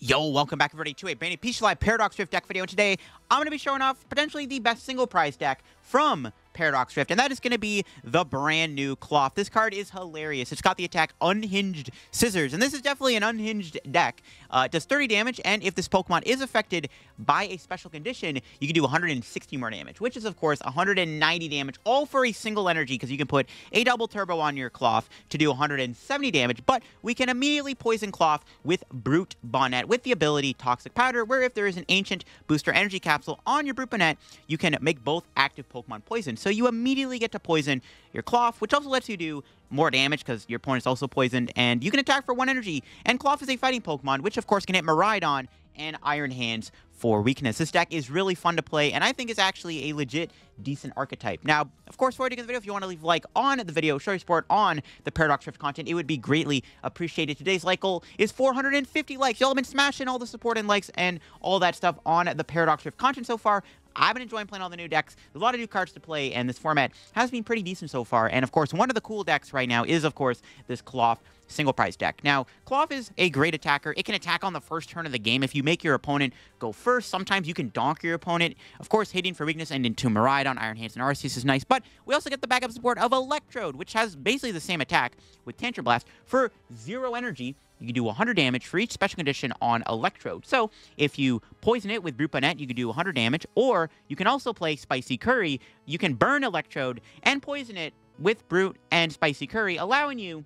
Yo, welcome back everybody to a brand new Peace Live Paradox Rift deck video. And today, I'm going to be showing off potentially the best single prize deck from Paradox Rift, and that is going to be the brand new Klawf. This card is hilarious. It's got the attack Unhinged Scissors, and this is definitely an unhinged deck. Uh, it does 30 damage, and if this Pokemon is affected by a special condition, you can do 160 more damage, which is, of course, 190 damage, all for a single energy, because you can put a double turbo on your Klawf to do 170 damage, but we can immediately poison Klawf with Brute Bonnet with the ability Toxic Powder, where if there is an Ancient Booster Energy Capsule on your Brute Bonnet, you can make both active Pokemon poison. So you immediately get to poison your Klawf, which also lets you do more damage because your opponent's also poisoned, and you can attack for one energy. And Klawf is a fighting Pokemon, which of course can hit Miraidon and Iron Hands for weakness. This deck is really fun to play, and I think is actually a legit decent archetype. Now, of course, before I get the video, if you want to leave a like on the video, show your support on the Paradox Rift content, it would be greatly appreciated. Today's like goal is 450 likes. Y'all have been smashing all the support and likes and all that stuff on the Paradox Rift content so far. I've been enjoying playing all the new decks. There's a lot of new cards to play, and this format has been pretty decent so far. And of course, one of the cool decks right now is, of course, this Klawf single prize deck. Now, Klawf is a great attacker. It can attack on the first turn of the game. If you make your opponent go first, sometimes you can donk your opponent. Of course, hitting for weakness and into Miraidon, Iron Hands, and Arceus is nice, but we also get the backup support of Electrode, which has basically the same attack with Tantrum Blast for zero energy you can do 100 damage for each special condition on Electrode. So if you poison it with Brute you can do 100 damage, or you can also play Spicy Curry. You can burn Electrode and poison it with Brute and Spicy Curry, allowing you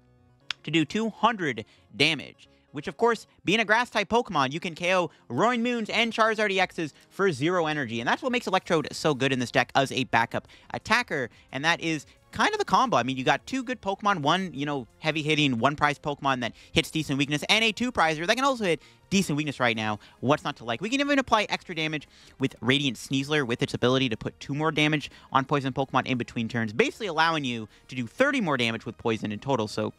to do 200 damage. Which, of course, being a grass-type Pokemon, you can KO Roaring Moons and Charizard EXs for zero energy. And that's what makes Electrode so good in this deck as a backup attacker. And that is kind of the combo. I mean, you got two good Pokemon, one, you know, heavy hitting, one prize Pokemon that hits decent weakness, and a two prizer that can also hit decent weakness right now. What's not to like? We can even apply extra damage with Radiant Sneasler with its ability to put two more damage on poison Pokemon in between turns, basically allowing you to do 30 more damage with poison in total. So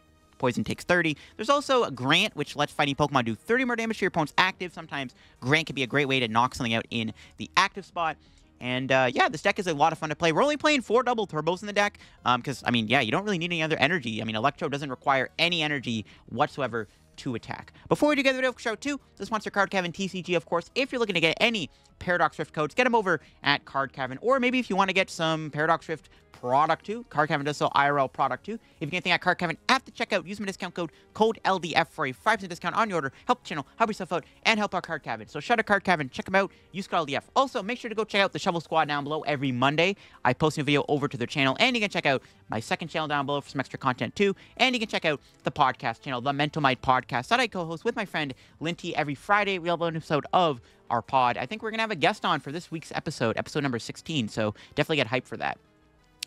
Poison takes 30. There's also a Grant, which lets fighting Pokemon do 30 more damage to your opponent's active. Sometimes Grant can be a great way to knock something out in the active spot. And uh, yeah, this deck is a lot of fun to play. We're only playing four double turbos in the deck because, um, I mean, yeah, you don't really need any other energy. I mean, Electro doesn't require any energy whatsoever to attack. Before we do get the video, shout out to the sponsor Card Cavern TCG, of course. If you're looking to get any Paradox Rift codes, get them over at Card Cavern. Or maybe if you want to get some Paradox Rift product two, Card Cavern does sell IRL product two. If you get anything at Card Cavern at the checkout, use my discount code code LDF for a 5% discount on your order. Help the channel, help yourself out, and help our Card Cavern. So shout out Card Cavern, check them out, use code LDF. Also, make sure to go check out the Shuffle Squad down below every Monday. I post a new video over to their channel, and you can check out my second channel down below for some extra content too. And you can check out the podcast channel, the Mental Might Podcast, that I co-host with my friend Linty every Friday. We have an episode of our pod. I think we're gonna have a guest on for this week's episode, episode number 16. So definitely get hyped for that.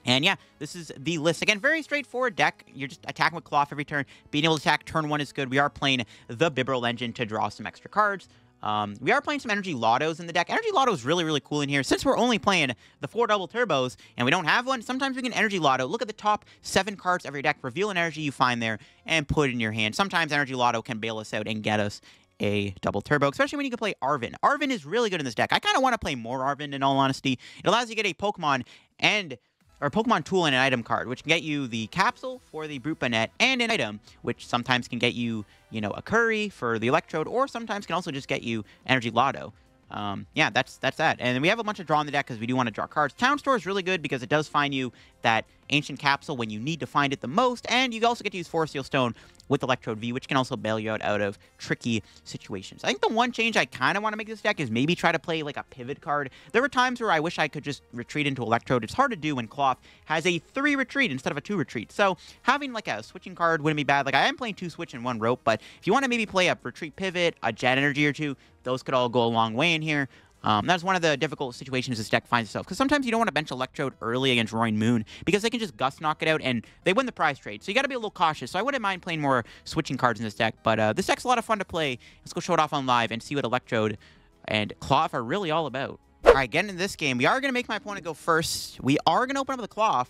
And yeah, this is the list. Again, very straightforward deck. You're just attacking with Klawf every turn. Being able to attack turn one is good. We are playing the Bibarel engine to draw some extra cards. Um, we are playing some Energy Lotos in the deck. Energy Loto is really, really cool in here. Since we're only playing the four double turbos and we don't have one, sometimes we can Energy Loto. Look at the top seven cards your deck, reveal an energy you find there, and put it in your hand. Sometimes Energy Loto can bail us out and get us a double turbo, especially when you can play Arven. Arven is really good in this deck. I kind of want to play more Arven, in all honesty. It allows you to get a Pokemon and or Pokemon tool and an item card, which can get you the capsule for the Brute and an item, which sometimes can get you, you know, a curry for the Electrode, or sometimes can also just get you Energy Loto. Um, yeah, that's that's that. And we have a bunch of draw in the deck because we do want to draw cards. Town Store is really good because it does find you that Ancient Capsule when you need to find it the most, and you also get to use Forest Seal Stone with Electrode V, which can also bail you out out of tricky situations. I think the one change I kind of want to make this deck is maybe try to play like a pivot card. There were times where I wish I could just retreat into Electrode. It's hard to do when Klawf has a three retreat instead of a two retreat. So having like a switching card wouldn't be bad. Like I am playing two switch and one rope, but if you want to maybe play a retreat pivot, a jet energy or two, those could all go a long way in here. Um, that's one of the difficult situations this deck finds itself. Because sometimes you don't want to bench Electrode early against Roaring Moon because they can just Gust knock it out and they win the prize trade. So you got to be a little cautious. So I wouldn't mind playing more switching cards in this deck. But uh, this deck's a lot of fun to play. Let's go show it off on live and see what Electrode and Klawf are really all about. All right, getting into this game, we are going to make my opponent go first. We are going to open up the Klawf.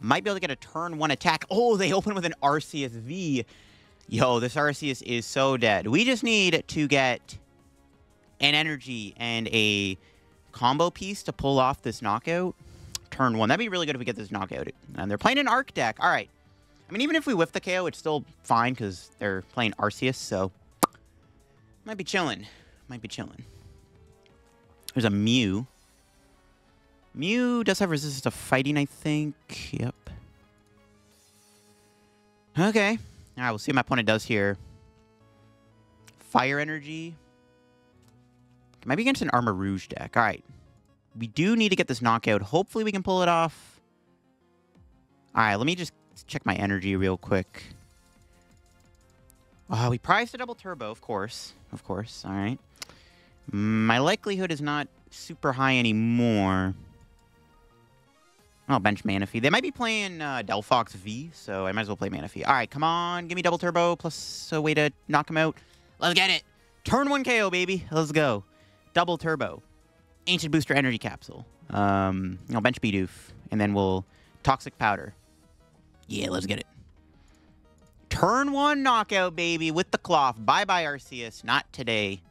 Might be able to get a turn one attack. Oh, they open with an Arceus V. Yo, this Arceus is so dead. We just need to get an energy and a combo piece to pull off this knockout turn one. That'd be really good if we get this knockout. And they're playing an Arc deck. All right. I mean, even if we whiff the KO, it's still fine because they're playing Arceus, so... Might be chilling. Might be chilling. There's a Mew. Mew does have resistance to fighting, I think. Yep. Okay. All right, we'll see what my opponent does here. Fire energy. Might be against an Armarouge deck. All right. We do need to get this knockout. Hopefully we can pull it off. All right, let me just check my energy real quick. Uh, we priced a double turbo, of course. Of course. All right. My likelihood is not super high anymore. I'll bench Manaphy. They might be playing uh, Delphox V, so I might as well play Manaphy. All right, come on. Give me double turbo plus a way to knock him out. Let's get it. Turn one KO, baby. Let's go. Double turbo. Ancient Booster Energy Capsule. Um, I'll bench Bidoof, and then we'll Toxic Powder. Yeah, let's get it. Turn one knockout, baby, with the Klawf. Bye-bye, Arceus. Not today.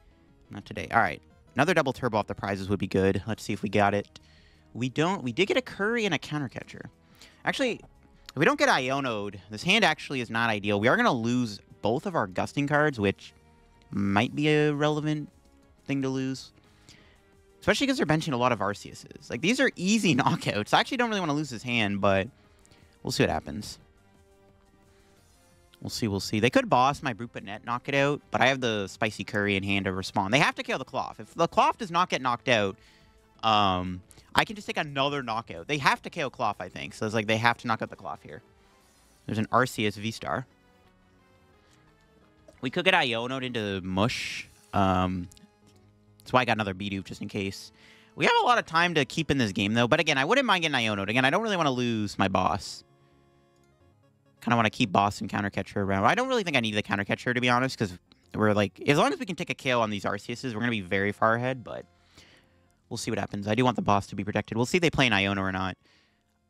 Not today. All right. Another double turbo off the prizes would be good. Let's see if we got it. We don't. We did get a Curry and a counter catcher. Actually, if we don't get Ionoed, this hand actually is not ideal. We are going to lose both of our Gusting cards, which might be a relevant thing to lose. Especially because they're benching a lot of Arceuses. Like, these are easy knockouts. I actually don't really want to lose his hand, but we'll see what happens. We'll see, we'll see. They could boss my Brute Bonnet, knock it out, but I have the Spicy Curry in hand to respond. They have to kill the Klawf. If the Klawf does not get knocked out, um, I can just take another knockout. They have to KO Klawf, I think. So it's like they have to knock out the Klawf here. There's an Arceus V-Star. We could get Ionoed into Mush. Um, that's why I got another Bidoof just in case. We have a lot of time to keep in this game, though. But again, I wouldn't mind getting Ionoed. Again, I don't really want to lose my boss. Kind of want to keep boss and counter catcher around. I don't really think I need the counter catcher, to be honest, because we're like, as long as we can take a KO on these Arceuses, we're going to be very far ahead, but we'll see what happens. I do want the boss to be protected. We'll see if they play an Iono or not.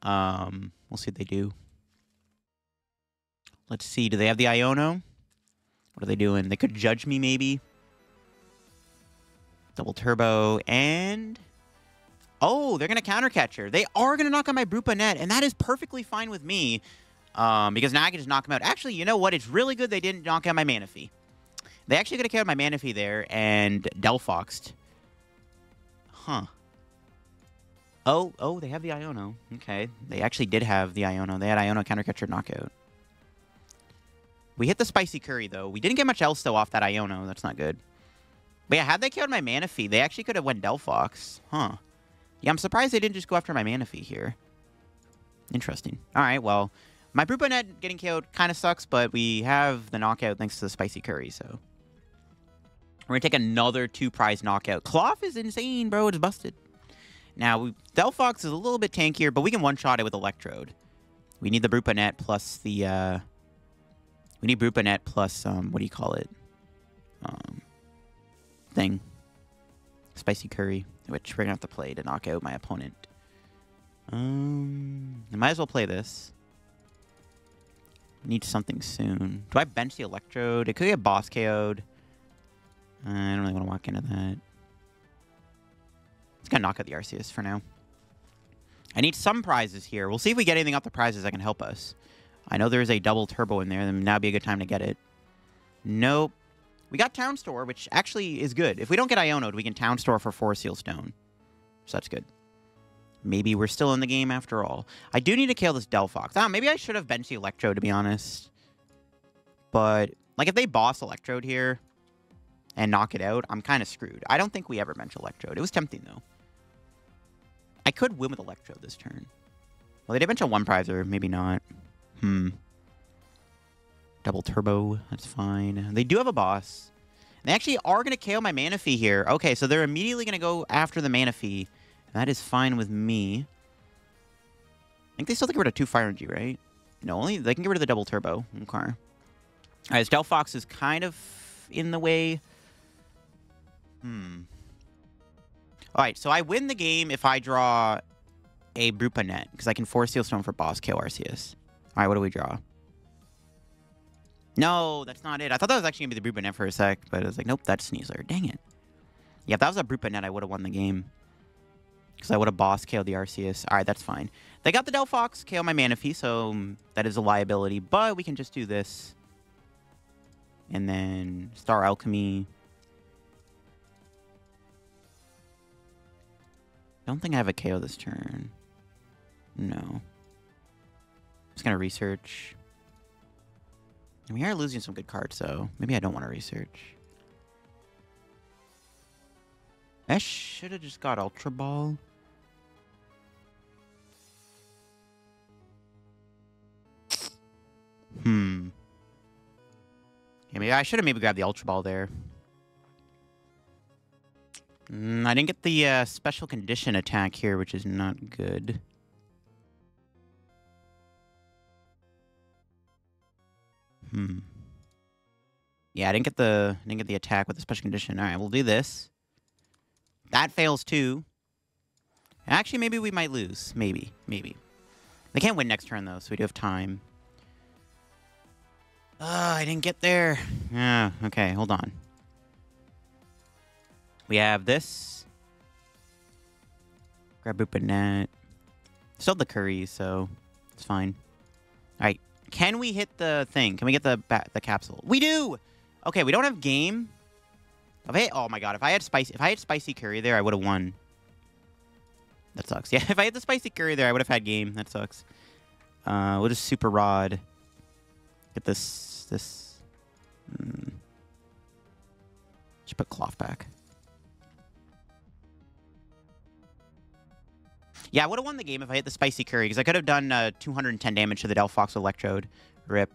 Um, we'll see what they do. Let's see. Do they have the Iono? What are they doing? They could judge me, maybe. Double turbo and... Oh, they're going to counter catcher. They are going to knock out my Brute Bonnet, and that is perfectly fine with me. Um, because now I can just knock them out. Actually, you know what? It's really good they didn't knock out my Manaphy. They actually could have killed my Manaphy there and Delphoxed. Huh. Oh, oh, they have the Iono. Okay. They actually did have the Iono. They had Iono counter catcher knockout. We hit the spicy curry, though. We didn't get much else, though, off that Iono. That's not good. But yeah, had they killed my Manaphy, they actually could have went Delphox. Huh. Yeah, I'm surprised they didn't just go after my Manaphy here. Interesting. All right, well, my Brute Bonnet getting killed kind of sucks, but we have the knockout thanks to the spicy curry, so... We're going to take another two-prize knockout. Klawf is insane, bro. It's busted. Now, we, Delphox is a little bit tankier, but we can one-shot it with Electrode. We need the Brute Bonnet plus the... Uh, we need Brute Bonnet plus, um, what do you call it? Um, thing. Spicy Curry, which we're going to have to play to knock out my opponent. Um, I might as well play this. Need something soon. Do I bench the Electrode? It could get boss KO'd. I don't really want to walk into that. It's going to knock out the Arceus for now. I need some prizes here. We'll see if we get anything off the prizes that can help us. I know there's a double turbo in there, then now be a good time to get it. Nope. We got Town Store, which actually is good. If we don't get Ionode, we can Town Store for Forest Seal Stone. So that's good. Maybe we're still in the game after all. I do need to kill this Delphox. Oh, maybe I should have benched the Electro, to be honest. But, like, if they boss Electrode here and knock it out, I'm kind of screwed. I don't think we ever bench Electrode. It was tempting, though. I could win with Electrode this turn. Well, they did bench a one prizer. Maybe not. Hmm. Double turbo. That's fine. They do have a boss. They actually are going to KO my Manaphy here. Okay, so they're immediately going to go after the Manaphy. That is fine with me. I think they still get rid of two Fire Energy, right? No, only they can get rid of the double turbo. Okay. All right, Delphox is kind of in the way. Hmm. All right, so I win the game if I draw a Brute Bonnet, because I can Forest Seal Stone for boss KO Arceus. All right, what do we draw? No, that's not it. I thought that was actually going to be the Brute for a sec, but I was like, nope, that's Sneasler. Dang it. Yeah, if that was a Brute I would have won the game. Because I would have boss KO'd the Arceus. Alright, that's fine. They got the Delphox, KO my Manaphy, so um, that is a liability. But we can just do this. And then Star Alchemy. Don't think I have a KO this turn. No. Just gonna research. And we are losing some good cards, so maybe I don't want to research. I should have just got Ultra Ball. Hmm. Yeah, maybe I should have maybe grabbed the Ultra Ball there. Mm, I didn't get the uh, special condition attack here, which is not good. Hmm. Yeah, I didn't get the didn't get the attack with the special condition. All right, we'll do this. That fails too. Actually, maybe we might lose. Maybe, maybe. They can't win next turn though, so we do have time. Oh, I didn't get there. Yeah, okay, hold on. We have this. Grab Buppanet. Still the curry, so it's fine. All right, can we hit the thing? Can we get the the capsule? We do. Okay, we don't have game. If oh my god, if I had spicy, if I had spicy curry there, I would have won. That sucks. Yeah, if I had the spicy curry there, I would have had game. That sucks. Uh, we'll just super rod. Get this, this. Mm. Just put Klawf back. Yeah, I would have won the game if I hit the Spicy Curry, because I could have done uh, 210 damage to the Delphox Electrode. Rip.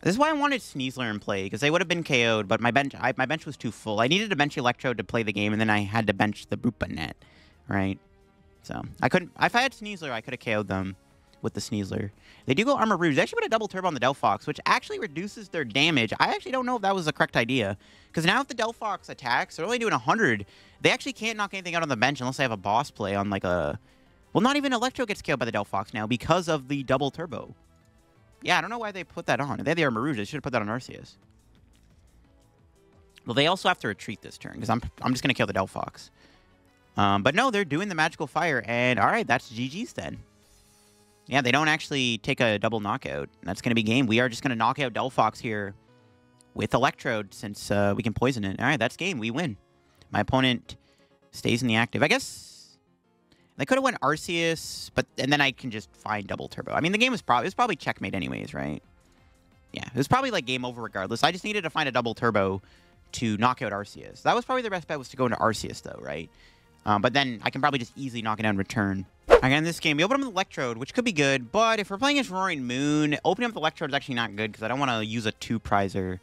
This is why I wanted Sneasler in play, because they would have been KO'd, but my bench I, my bench was too full. I needed a bench Electrode to play the game, and then I had to bench the Buppanet, right? So, I couldn't... If I had Sneasler, I could have KO'd them with the Sneasler. They do go Armarouge. They actually put a double turbo on the Delphox, which actually reduces their damage. I actually don't know if that was the correct idea. Because now if the Delphox attacks, they're only doing 100. They actually can't knock anything out on the bench unless they have a boss play on like a... Well, not even Electro gets killed by the Delphox now because of the double turbo. Yeah, I don't know why they put that on. They had the Armarouge, they should have put that on Arceus. Well, they also have to retreat this turn because I'm, I'm just going to kill the Delphox. Um, but no, they're doing the Magical Fire, and all right, that's GG's then. Yeah, they don't actually take a double knockout. That's going to be game. We are just going to knock out Delphox here with Electrode since uh, we can poison it. All right, that's game. We win. My opponent stays in the active. I guess they could have went Arceus, but and then I can just find double turbo. I mean, the game was probably it was probably checkmate anyways, right? Yeah, it was probably like game over regardless. I just needed to find a double turbo to knock out Arceus. That was probably the best bet was to go into Arceus though, right? Um, but then I can probably just easily knock it in return. Again, in this game, we open up with Electrode, which could be good, but if we're playing against Roaring Moon, opening up the Electrode is actually not good because I don't want to use a two-prizer.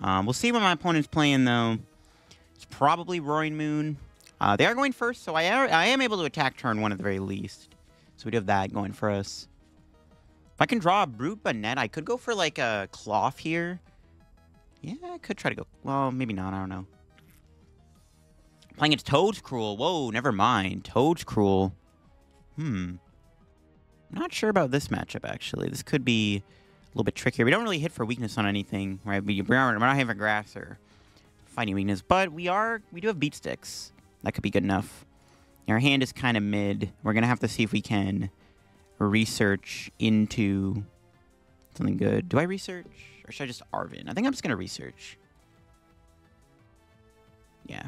Um, we'll see what my opponent's playing, though. It's probably Roaring Moon. Uh, they are going first, so I, are, I am able to attack turn one at the very least. So we do have that going for us. If I can draw a Brute Bonnet, I could go for, like, a Klawf here. Yeah, I could try to go... Well, maybe not. I don't know. Playing against Toedscruel. Whoa, never mind. Toedscruel. Hmm. I'm not sure about this matchup, actually. This could be a little bit trickier. We don't really hit for weakness on anything, right? We, we're, not, having grass or fighting weakness, but we are, we do have beat sticks. That could be good enough. Our hand is kind of mid. We're going to have to see if we can research into something good. Do I research? Or should I just Arven? I think I'm just going to research. Yeah.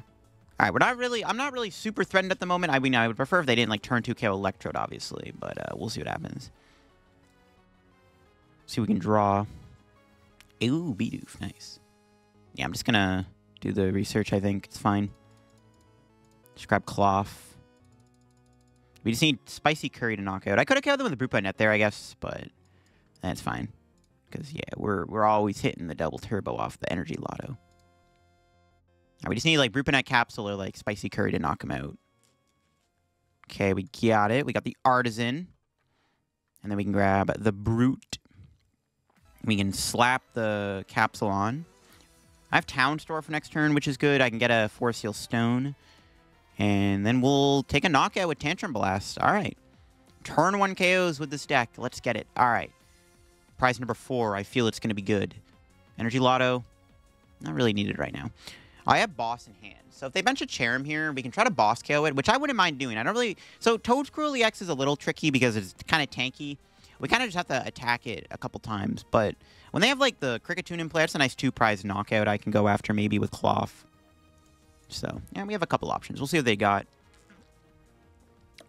All right, we're not really, I'm not really super threatened at the moment. I mean, I would prefer if they didn't like turn 2 KO Electrode, obviously, but uh, we'll see what happens. See if we can draw. Ooh, Bidoof, nice. Yeah, I'm just gonna do the research, I think. It's fine. Just grab Klawf. We just need Spicy Curry to knock out. I could have killed them with a Brute Bonnet there, I guess, but that's fine. Because, yeah, we're, we're always hitting the double turbo off the Energy Loto. We just need, like, Brute Bonnet Capsule or, like, Spicy Curry to knock him out. Okay, we got it. We got the Artazon. And then we can grab the Brute. We can slap the Capsule on. I have Town Store for next turn, which is good. I can get a Forest Seal Stone. And then we'll take a knockout with Tantrum Blast. All right. Turn one KOs with this deck. Let's get it. All right. Prize number four. I feel it's going to be good. Energy Loto. Not really needed right now. I have boss in hand. So if they bench a Cherrim here, we can try to boss KO it, which I wouldn't mind doing. I don't really... So Toedscruel EX is a little tricky because it's kind of tanky. We kind of just have to attack it a couple times. But when they have, like, the Kricketune in play, that's a nice two-prize knockout I can go after maybe with Cloth. So, yeah, we have a couple options. We'll see what they got.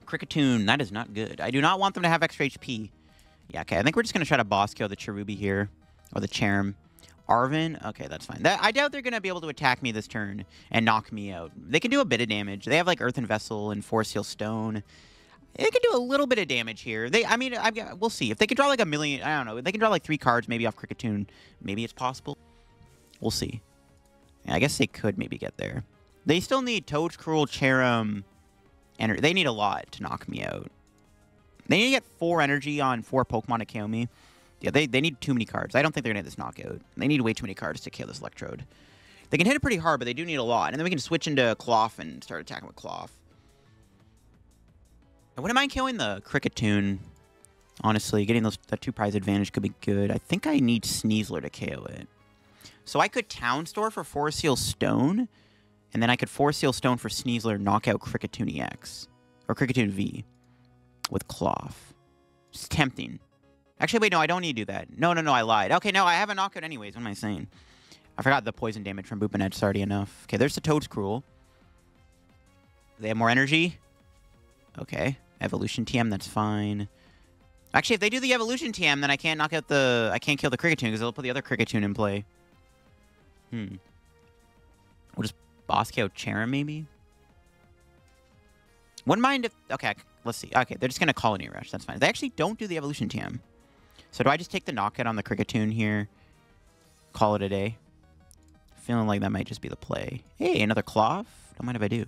Kricketune. That is not good. I do not want them to have extra HP. Yeah, okay. I think we're just going to try to boss kill the Cherubi here. Or the Cherrim. Arven? Okay, that's fine. That, I doubt they're going to be able to attack me this turn and knock me out. They can do a bit of damage. They have, like, Earthen Vessel and Forest Seal Stone. They can do a little bit of damage here. They, I mean, I, we'll see. If they can draw, like, a million... I don't know. They can draw, like, three cards maybe off Kricketune. Maybe it's possible. We'll see. Yeah, I guess they could maybe get there. They still need Toedscruel, Cherrim, and they need a lot to knock me out. They need to get four energy on four Pokemon to kill me. Yeah, they, they need too many cards. I don't think they're going to get this knockout. They need way too many cards to kill this Electrode. They can hit it pretty hard, but they do need a lot. And then we can switch into Klawf and start attacking with Klawf. I wouldn't mind killing the Kricketune. Honestly, getting those that two prize advantage could be good. I think I need Sneasler to KO it. So I could Town Store for Forest Seal Stone, and then I could Forest Seal Stone for Sneasler, knock out Kricketune EX. Or Kricketune V. With Klawf. It's tempting. Actually, wait, no, I don't need to do that. No, no, no, I lied. Okay, no, I have a knockout anyways. What am I saying? I forgot the poison damage from Boop and Edge already enough. Okay, there's the Toedscruel. They have more energy? Okay. Evolution TM, that's fine. Actually, if they do the Evolution TM, then I can't knock out the... I can't kill the Kricketune, because they'll put the other Kricketune in play. Hmm. We'll just boss KO Chara, maybe? Wouldn't mind if... Okay, let's see. Okay, they're just going to Colony Rush. That's fine. They actually don't do the Evolution TM. So do I just take the knockout on the Kricketune here? Call it a day? Feeling like that might just be the play. Hey, another Klawf? Don't mind if I do.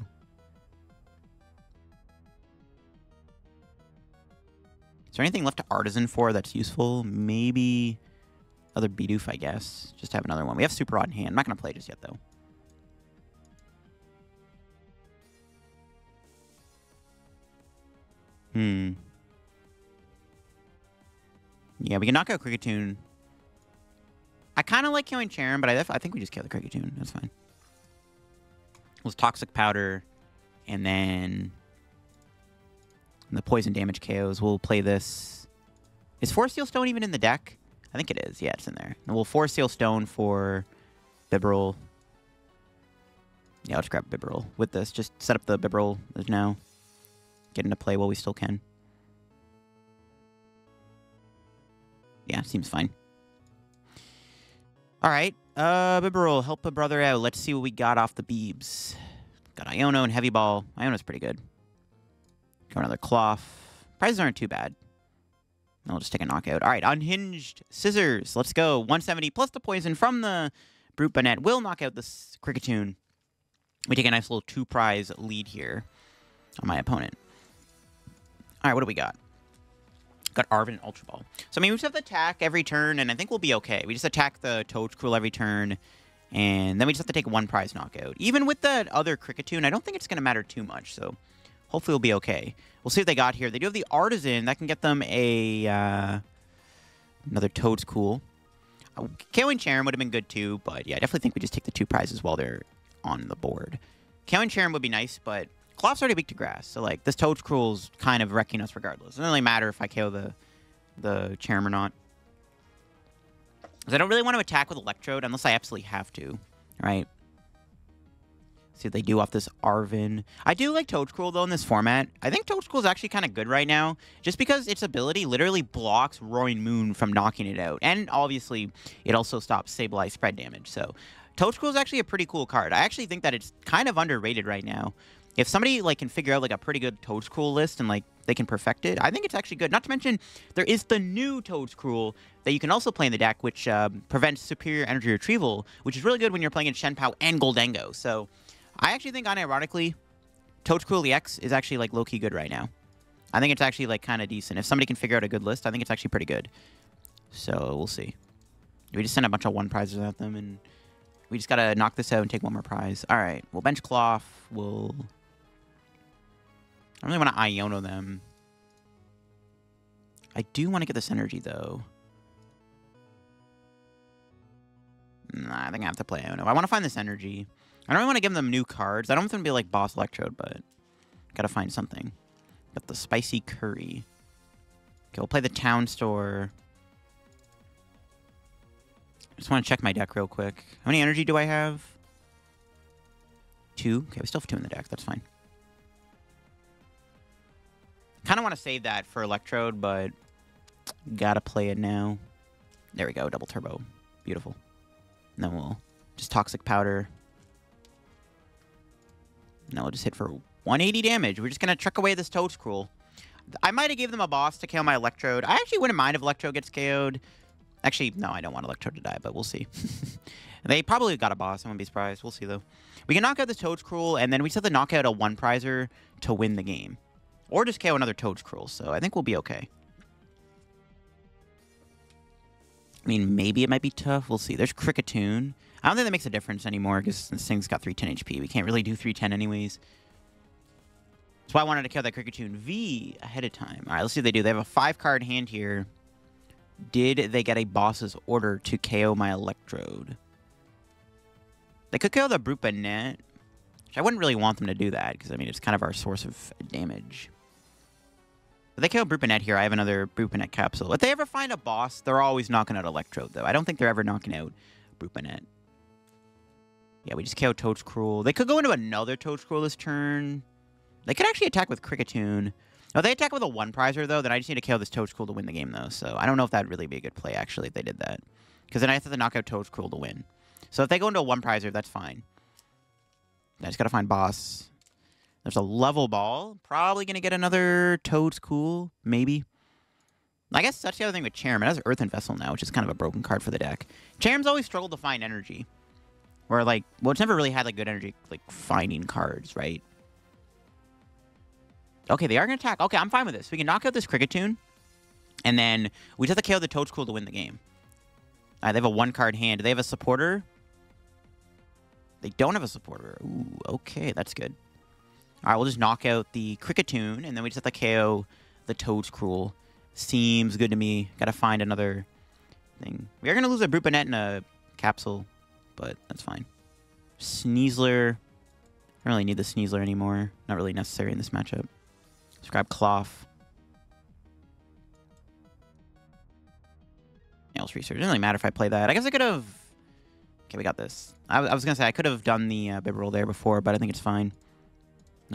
Is there anything left to Artazon for that's useful? Maybe other Bidoof, I guess. Just have another one. We have Super Rod in hand. I'm not going to play just yet, though. Hmm. Yeah, we can knock out Kricketune. I kind of like killing Cherrim, but I, I think we just kill the Kricketune. That's fine. Was Toxic Powder, and then the Poison Damage KOs. We'll play this. Is Forest Seal Stone even in the deck? I think it is. Yeah, it's in there. And we'll Forest Seal Stone for Bibarel. Yeah, I'll just grab Bibarel with this. Just set up the Bibarel as now. Get into play while we still can. Yeah, seems fine. All right. Uh, Bibarel, help a brother out. Let's see what we got off the Beebs. Got Iono and Heavy Ball. Iono's pretty good. Got another Klawf. Prizes aren't too bad. I'll just take a knockout. All right, Unhinged Scissors. Let's go. 170 plus the poison from the Brute Bonnet will knock out this Kricketune. We take a nice little two-prize lead here on my opponent. All right, what do we got? Got Arven and Ultra Ball. So, I mean, we just have to attack every turn, and I think we'll be okay. We just attack the Toedscruel every turn, and then we just have to take one prize knockout. Even with the other Kricketune, I don't think it's going to matter too much, so hopefully we'll be okay. We'll see what they got here. They do have the Artazon. That can get them a... Uh, another Toedscruel. Uh, KOing Cherrim would have been good too, but yeah, I definitely think we just take the two prizes while they're on the board. KOing Cherrim would be nice, but Klawf's already weak to grass, so like this Toedscruel's kind of wrecking us regardless. It doesn't really matter if I KO the the Charm or not. Because I don't really want to attack with Electrode unless I absolutely have to, right? See what they do off this Arven. I do like Toedscruel, though, in this format. I think Toedscruel is actually kind of good right now, just because its ability literally blocks Roaring Moon from knocking it out. And obviously, it also stops Sableye spread damage. So Toedscruel is actually a pretty cool card. I actually think that it's kind of underrated right now if somebody like can figure out like a pretty good Toedscruel list and like they can perfect it, I think it's actually good. Not to mention, there is the new Toedscruel that you can also play in the deck, which um, prevents superior energy retrieval, which is really good when you're playing in Chien-Pao and Gholdengo. So I actually think, unironically, Toedscruel EX is actually like low-key good right now. I think it's actually like kind of decent. If somebody can figure out a good list, I think it's actually pretty good. So we'll see. We just send a bunch of one prizes at them, and we just gotta knock this out and take one more prize. All right, we'll bench Klawf. We'll I don't really want to Iono them. I do want to get this energy, though. Nah, I think I have to play Iono. I want to find this energy. I don't really want to give them new cards. I don't want them to be like Boss Electrode, but gotta find something. Got the Spicy Curry. Okay, we'll play the Town Store. Just want to check my deck real quick. How many energy do I have? Two? Okay, we still have two in the deck. That's fine. Kind of want to save that for Electrode, but gotta play it now. There we go, double turbo. Beautiful. And then we'll just Toxic Powder. Now we'll just hit for 180 damage. We're just going to truck away this Toedscruel. I might have gave them a boss to kill my Electrode. I actually wouldn't mind if Electrode gets KO'd. Actually, no, I don't want Electrode to die, but we'll see. they probably got a boss. I wouldn't be surprised. We'll see, though. We can knock out this Toedscruel, and then we just have to knock out a one prizer to win the game. Or just KO another Toedscruel, so I think we'll be okay. I mean, maybe it might be tough. We'll see. There's Kricketune. I don't think that makes a difference anymore because this thing's got 310 HP. We can't really do 310 anyways. That's why I wanted to kill that Kricketune V ahead of time. All right, let's see what they do. They have a five-card hand here. Did they get a boss's order to KO my Electrode? They could kill the Brute. Which I wouldn't really want them to do that because, I mean, it's kind of our source of damage. If they kill Brute Bonnet here, I have another Brute Bonnet capsule. If they ever find a boss, they're always knocking out Electrode, though. I don't think they're ever knocking out Brute Bonnet. Yeah, we just KO Toedscruel. They could go into another Toedscruel this turn. They could actually attack with Kricketune. No, they attack with a one prizer though. Then I just need to KO this Toedscruel to win the game though. So I don't know if that'd really be a good play actually if they did that, because then I have to knock out Toedscruel to win. So if they go into a one prizer, that's fine. I just gotta find boss. There's a level ball. Probably gonna get another Toedscruel, maybe. I guess that's the other thing with Cherrim. It has Earthen Vessel now, which is kind of a broken card for the deck. Cherrim's always struggled to find energy. Or like, well, it's never really had like good energy, like finding cards, right? Okay, they are going to attack. Okay, I'm fine with this. We can knock out this Kricketune, and then we just have to KO the Toedscruel to win the game. Uh, they have a one-card hand. Do they have a supporter? They don't have a supporter. Ooh, okay, that's good. All right, we'll just knock out the Kricketune, and then we just have to KO the Toedscruel. Seems good to me. Got to find another thing. We are going to lose a Brute Bonnet and a capsule but that's fine. Sneasler. I don't really need the Sneasler anymore. Not really necessary in this matchup. Let's grab Klawf. Nails Research. It doesn't really matter if I play that. I guess I could have... Okay, we got this. I, I was going to say, I could have done the uh, Bibarel there before, but I think it's fine.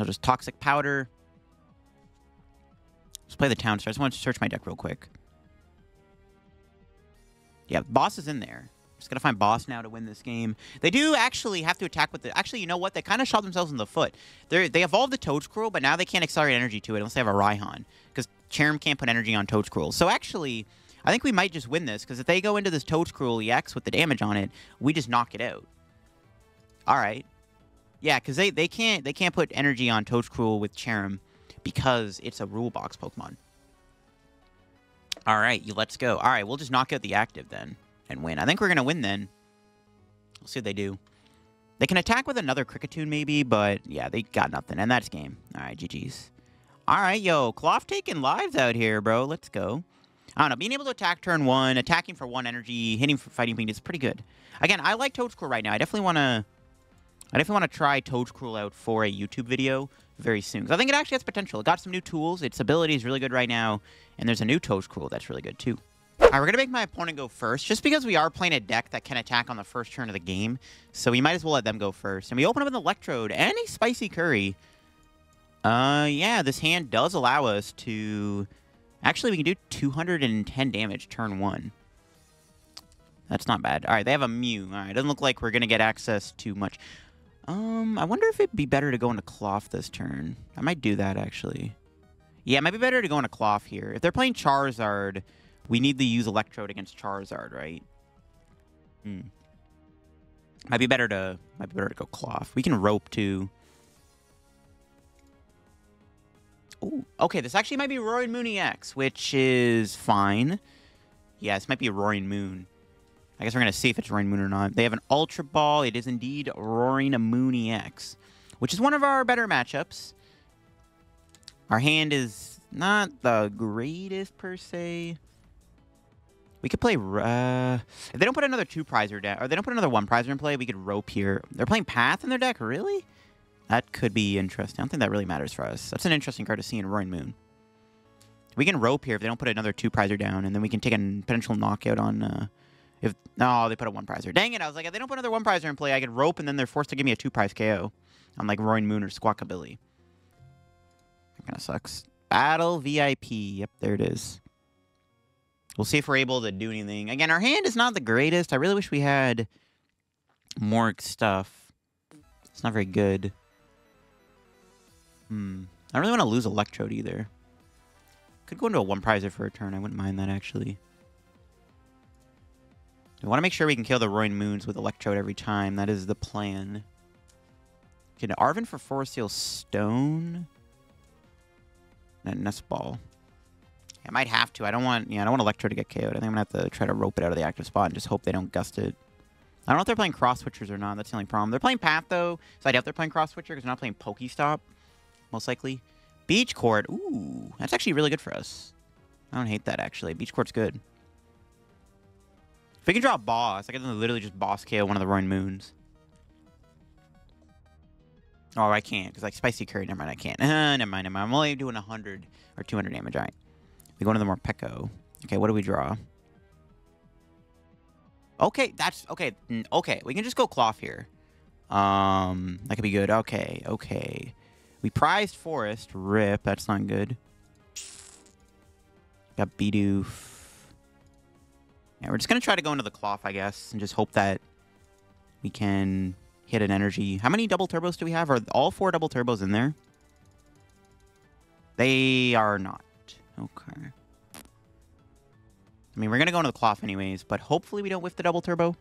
Just Toxic Powder. Let's play the Town Store. I just want to search my deck real quick. Yeah, boss is in there. Just gotta find boss now to win this game. They do actually have to attack with the... Actually, you know what? They kind of shot themselves in the foot. They they evolved the Toedscruel, but now they can't accelerate energy to it unless they have a Raihan. Because Cherrim can't put energy on Toedscruel. So actually, I think we might just win this. Because if they go into this Toedscruel EX with the damage on it, we just knock it out. All right. Yeah, because they, they can't they can't put energy on Toedscruel with Cherrim because it's a rule box Pokemon. All right, you let's go. All right, we'll just knock out the active then and win. I think we're to win then. We'll see what they do. They can attack with another Kricketune maybe, but yeah, they got nothing. And that's game. All right, GG's. All right, yo, Klawf taking lives out here, bro. Let's go. I don't know. Being able to attack turn one, attacking for one energy, hitting for fighting beat is pretty good. Again, I like Toedscruel right now. I definitely want to... I definitely want to try Toedscruel out for a YouTube video very soon. Because I think it actually has potential. It got some new tools. Its ability is really good right now. And there's a new Toedscruel that's really good, too. All right, we're going to make my opponent go first, just because we are playing a deck that can attack on the first turn of the game. So we might as well let them go first. And we open up an Electrode and a Spicy Curry. Uh, yeah, this hand does allow us to... Actually, we can do 210 damage turn one. That's not bad. All right, they have a Mew. All right, doesn't look like we're going to get access to much. Um, I wonder if it'd be better to go into Klawf this turn. I might do that, actually. Yeah, it might be better to go into Klawf here. If they're playing Charizard... We need to use Electrode against Charizard, right? Hmm. Might be better to might be better to go Klawf. We can rope too. Ooh, okay, this actually might be Roaring Moon EX, which is fine. Yeah, this might be Roaring Moon. I guess we're going to see if it's Roaring Moon or not. They have an Ultra Ball. It is indeed Roaring Moon EX, which is one of our better matchups. Our hand is not the greatest per se. We could play... Uh, if they don't put another two-prizer down, or they don't put another one-prizer in play, we could rope here. They're playing Path in their deck? Really? That could be interesting. I don't think that really matters for us. That's an interesting card to see in Roaring Moon. We can rope here if they don't put another two-prizer down, and then we can take a potential knockout on... Uh, if No, they put a one-prizer. Dang it, I was like, if they don't put another one-prizer in play, I could rope, and then they're forced to give me a two-prize KO on, like, Roaring Moon or Squawkabilly. That kind of sucks. Battle VIP. Yep, there it is. We'll see if we're able to do anything. Again, our hand is not the greatest. I really wish we had more stuff. It's not very good. Hmm. I don't really want to lose Electrode either. Could go into a one prizer for a turn. I wouldn't mind that, actually. We want to make sure we can kill the Roaring Moons with Electrode every time. That is the plan. Can Arven for Forest Seal Stone. And Nest Ball. I might have to. I don't want, yeah, I don't want Electro to get KO'd. I think I'm going to have to try to rope it out of the active spot and just hope they don't gust it. I don't know if they're playing Cross Switchers or not. That's the only problem. They're playing Path, though, so I doubt they're playing Cross Switcher because they're not playing Pokestop, most likely. Beach Court. Ooh, that's actually really good for us. I don't hate that, actually. Beach Court's good. If we can draw a boss, I can literally just boss KO one of the Roaring Moons. Oh, I can't, because like Spicy Curry. Never mind, I can't. Uh, never mind, never mind. I'm only doing 100 or 200 damage. All right. We go into the more Morpeko. Okay, what do we draw? Okay, that's... Okay, okay. We can just go Klawf here. Um, That could be good. Okay, okay. We prized Forest. Rip. That's not good. Got Bidoof. Yeah, we're just going to try to go into the Klawf, I guess, and just hope that we can hit an energy. How many double turbos do we have? Are all four double turbos in there? They are not. Okay. I mean, we're going to go into the Klawf anyways, but hopefully we don't whiff the double turbo.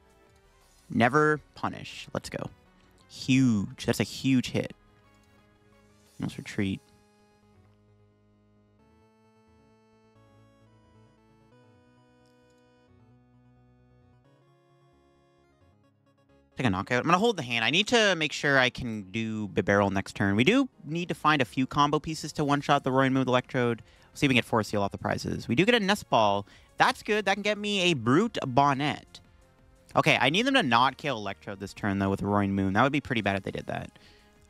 Never punish. Let's go. Huge. That's a huge hit. Let's retreat. Take a knockout. I'm going to hold the hand. I need to make sure I can do Bibarel next turn. We do need to find a few combo pieces to one-shot the Roaring Moon Electrode. See if we get Forest Seal off the prizes. We do get a Nest Ball. That's good. That can get me a Brute Bonnet. Okay, I need them to not kill Electrode this turn, though, with Roaring Moon. That would be pretty bad if they did that.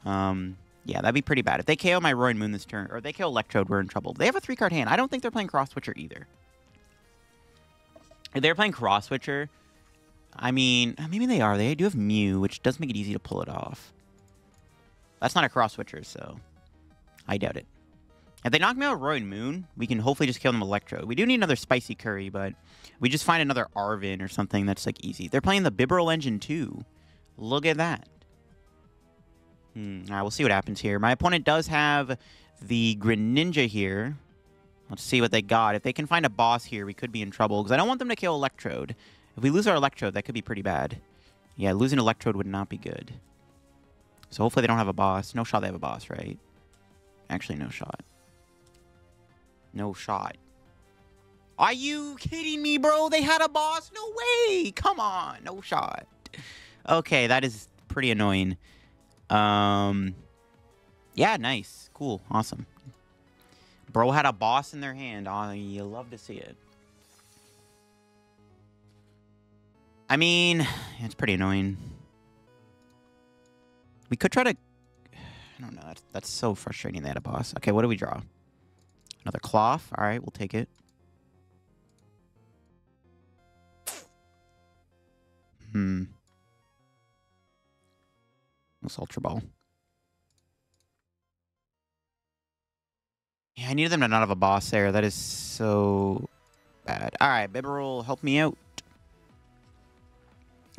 Um, yeah, that'd be pretty bad. If they KO my Roaring Moon this turn, or they kill Electrode, we're in trouble. They have a three-card hand. I don't think they're playing Cross Switcher either. If they're playing Cross Switcher, I mean, maybe they are. They do have Mew, which does make it easy to pull it off. That's not a Cross Switcher, so I doubt it. If they knock me out Roaring Moon, we can hopefully just kill them Electro. We do need another Spicy Curry, but we just find another Arven or something that's, like, easy. They're playing the Bibarel Engine, too. Look at that. Hmm. All right, we'll see what happens here. My opponent does have the Greninja here. Let's see what they got. If they can find a boss here, we could be in trouble, because I don't want them to kill Electrode. If we lose our Electrode, that could be pretty bad. Yeah, losing Electrode would not be good. So hopefully they don't have a boss. No shot they have a boss, right? Actually, no shot. No shot. Are you kidding me, bro? They had a boss? No way! Come on, no shot. Okay, that is pretty annoying. Um, yeah, nice. Cool. Awesome. Bro had a boss in their hand. Oh, you love to see it. I mean, it's pretty annoying. We could try to... I don't know. That's, that's so frustrating they had a boss. Okay, what do we draw? Another Klawf. All right, we'll take it. Hmm. This Ultra Ball. Yeah, I needed them to not have a boss there. That is so bad. All right, Bibarel, help me out.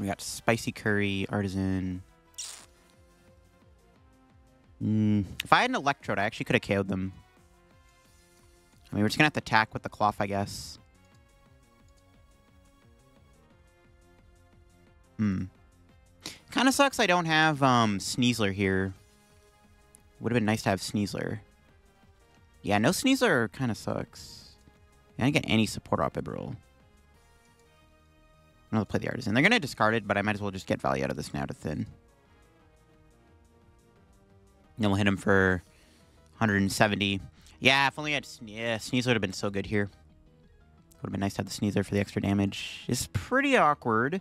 We got Spicy Curry, Artazon. Mm. If I had an Electrode, I actually could have KO'd them. I mean, we're just going to have to attack with the Klawf, I guess. Hmm. Kind of sucks I don't have um, Sneasler here. Would have been nice to have Sneasler. Yeah, no Sneasler kind of sucks. I didn't get any support off Bibarel. I'm going to play the Artazon. They're going to discard it, but I might as well just get value out of this now to thin. Then we'll hit him for 170. Yeah, if only I had... Yeah, Sneasler would have been so good here. Would have been nice to have the Sneasler for the extra damage. It's pretty awkward.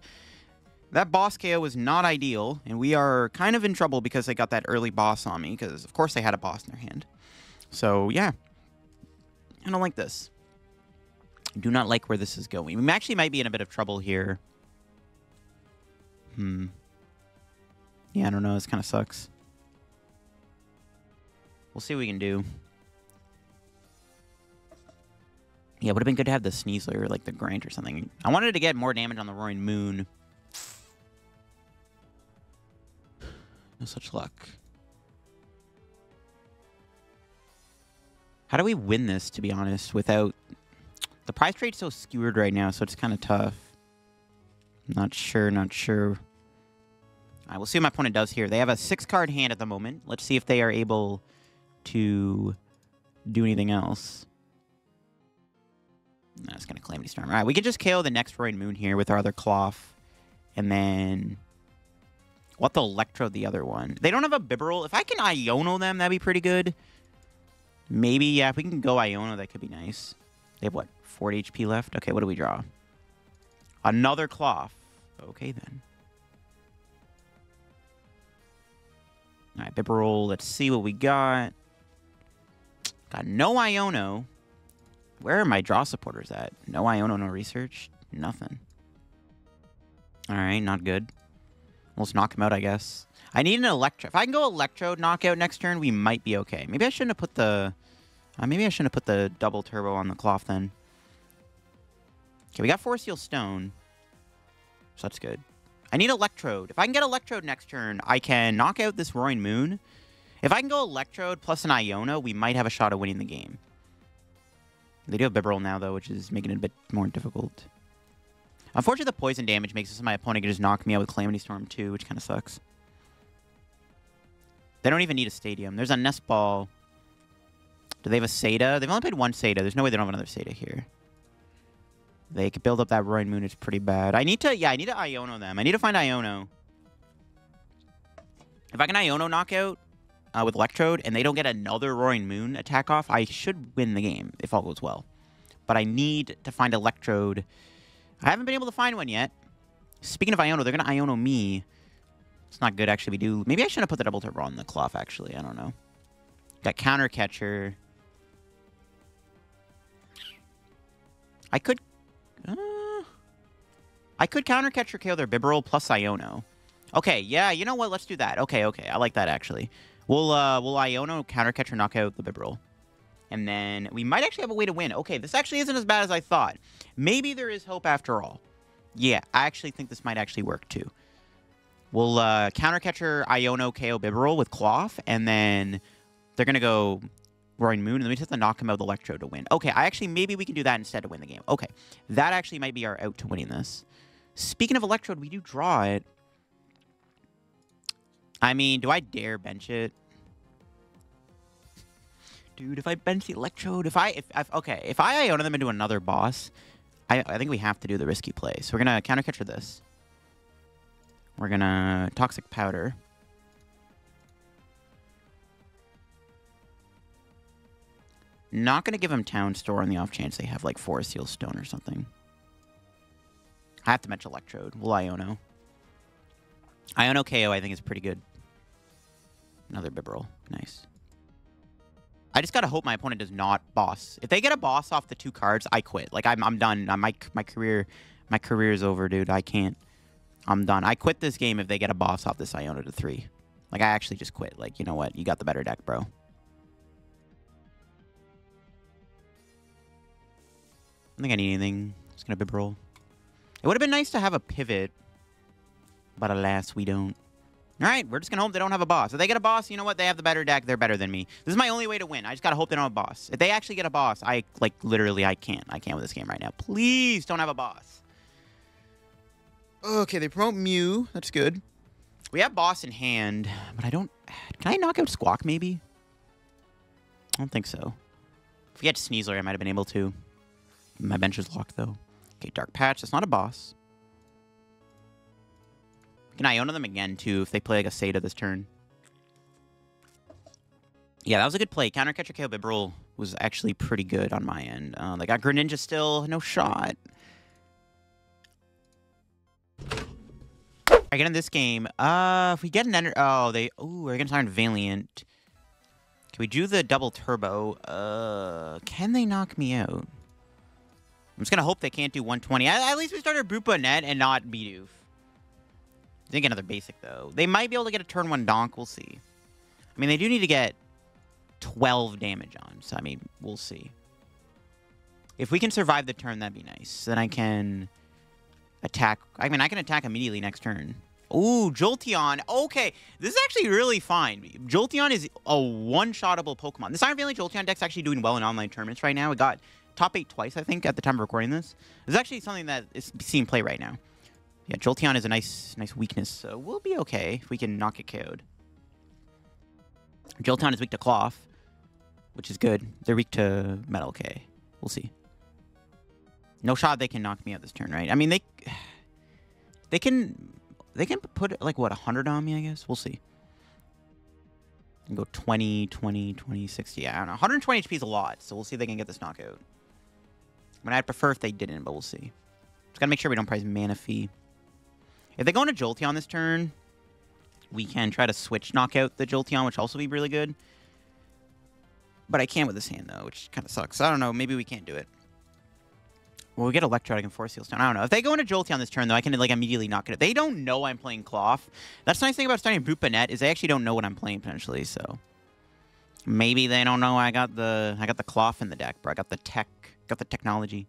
That boss KO was not ideal, and we are kind of in trouble because they got that early boss on me, because of course they had a boss in their hand. So, yeah. I don't like this. I do not like where this is going. We actually might be in a bit of trouble here. Hmm. Yeah, I don't know. This kind of sucks. We'll see what we can do. Yeah, would have been good to have the Sneasler or like the Grant or something. I wanted to get more damage on the Roaring Moon. No such luck. How do we win this, to be honest, without... The price trade's so skewered right now, so it's kind of tough. Not sure, not sure. All right, we'll see what my opponent does here. They have a six-card hand at the moment. Let's see if they are able to do anything else. That's going to Calamity Storm. All right, we can just KO the next Roaring Moon here with our other Klawf. And then... What the Electro the other one? They don't have a Bibarel. If I can Iono them, that'd be pretty good. Maybe, yeah, if we can go Iono, that could be nice. They have, what, 40 HP left? Okay, what do we draw? Another Klawf. Okay, then. All right, Bibarel. Let's see what we got. Got no Iono. Where are my draw supporters at? No Iono, no research. Nothing. All right, not good. Let's knock him out, I guess. I need an Electro. If I can go Electro knockout next turn, we might be okay. Maybe I shouldn't have put the... Uh, maybe I shouldn't have put the double turbo on the Klawf then. Okay, we got four Seal Stone. So that's good. I need Electrode. If I can get Electrode next turn, I can knock out this Roaring Moon. If I can go Electrode plus an Iono, we might have a shot at winning the game. They do have Bibarel now, though, which is making it a bit more difficult. Unfortunately, the poison damage makes it so my opponent can just knock me out with Calamity Storm, too, which kind of sucks. They don't even need a stadium. There's a Nest Ball. Do they have a Sada? They've only played one Sada. There's no way they don't have another Sada here. They could build up that Roaring Moon. It's pretty bad. I need to, yeah, I need to Iono them. I need to find Iono. If I can Iono knockout uh, with Electrode and they don't get another Roaring Moon attack off, I should win the game if all goes well. But I need to find Electrode. I haven't been able to find one yet. Speaking of Iono, they're going to Iono me. It's not good, actually. We do... Maybe I shouldn't have put the double turbo on the Klawf, actually. I don't know. Got Counter Catcher. I could... Uh, I could Counter Catcher KO their Bibarel plus Iono. Okay, yeah, you know what? Let's do that. Okay, okay. I like that, actually. We'll, uh, we'll Iono Counter Catcher knock out the Bibarel. And then we might actually have a way to win. Okay, this actually isn't as bad as I thought. Maybe there is hope after all. Yeah, I actually think this might actually work, too. We'll uh, counter catcher Iono KO Bibarel with Klawf, and then they're going to go Roaring Moon, and then we just have to knock him out with Electro to win. Okay, I actually, maybe we can do that instead to win the game. Okay, that actually might be our out to winning this. Speaking of Electrode, we do draw it. I mean, do I dare bench it? Dude, if I bench the Electrode, if I, if, if okay, if I Iono them into another boss, I, I think we have to do the risky play. So we're going to countercatcher this. We're gonna Toxic Powder. Not gonna give them Town Store on the off chance they have like Forest Seal Stone or something. I have to mention Electrode. Will Iono. Iono KO I think is pretty good. Another Bibarel. Nice. I just gotta hope my opponent does not boss. If they get a boss off the two cards, I quit. Like I'm I'm done. My my career my career is over, dude. I can't. I'm done. I quit this game if they get a boss off this Iono to three. Like, I actually just quit. Like, you know what? You got the better deck, bro. Don't think I need anything. Just gonna Bibarel. It would have been nice to have a pivot, but alas, we don't. All right, we're just gonna hope they don't have a boss. If they get a boss, you know what? They have the better deck. They're better than me. This is my only way to win. I just gotta hope they don't have a boss. If they actually get a boss, I like literally I can't. I can't with this game right now. Please don't have a boss. Okay, they promote Mew. That's good. We have Boss in hand, but I don't... Can I knock out Squawk, maybe? I don't think so. If we had Sneasler, I might have been able to. My bench is locked, though. Okay, Dark Patch. That's not a boss. Can I own them again, too, if they play like a Sada this turn? Yeah, that was a good play. Counter Catcher KO Bibarel was actually pretty good on my end. Uh, they got Greninja still. No shot. I get in this game. Uh, if we get an ender, oh, they, oh, we're gonna turn Valiant. Can we do the double turbo? Uh, can they knock me out? I'm just gonna hope they can't do 120. At, least we started Brute Bonnet and not Bidoof. I think another basic though. They might be able to get a turn one donk. We'll see. I mean, they do need to get 12 damage on. So I mean, we'll see. If we can survive the turn, that'd be nice. Then I can attack. I mean, I can attack immediately next turn. Ooh, Jolteon. Okay, this is actually really fine. Jolteon is a one-shottable Pokemon. This Iron Family Jolteon deck's actually doing well in online tournaments right now. It got top eight twice, I think, at the time of recording this. It's actually something that is seeing play right now. Yeah, Jolteon is a nice, nice weakness, so we'll be okay if we can knock it KO'd. Jolteon is weak to Klawf, which is good. They're weak to Metal K. We'll see. No shot they can knock me out this turn, right? I mean, they they can they can put like what 100 on me, I guess. We'll see. Go 20, 20, 20, 60. Yeah, I don't know. 120 HP is a lot, so we'll see if they can get this knockout. I mean, I'd prefer if they didn't, but we'll see. Just gotta make sure we don't prize fee. If they go into Jolteon this turn, we can try to switch knock out the Jolteon, which also be really good. But I can't with this hand, though, which kind of sucks. I don't know. Maybe we can't do it. Well, we get Electrode, and Forest Seal Stone. I don't know. If they go into Jolteon this turn, though, I can like immediately knock it. out. They don't know I'm playing Klawf. That's the nice thing about starting Brute Bonnet is they actually don't know what I'm playing potentially. So maybe they don't know I got the I got the Klawf in the deck, bro. I got the tech, got the technology.